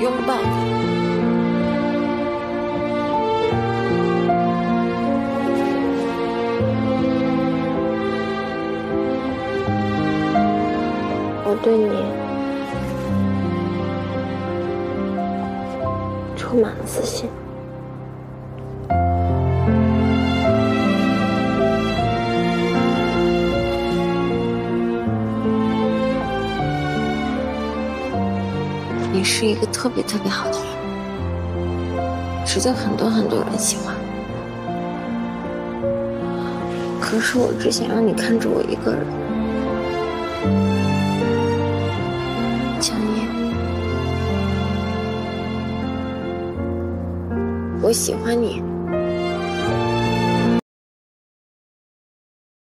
拥抱你。我对你充满了自信。是一个特别特别好的人，值得很多很多人喜欢。可是我只想让你看着我一个人，江夜，我喜欢你。